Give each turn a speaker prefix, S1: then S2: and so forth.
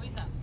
S1: Joey's up.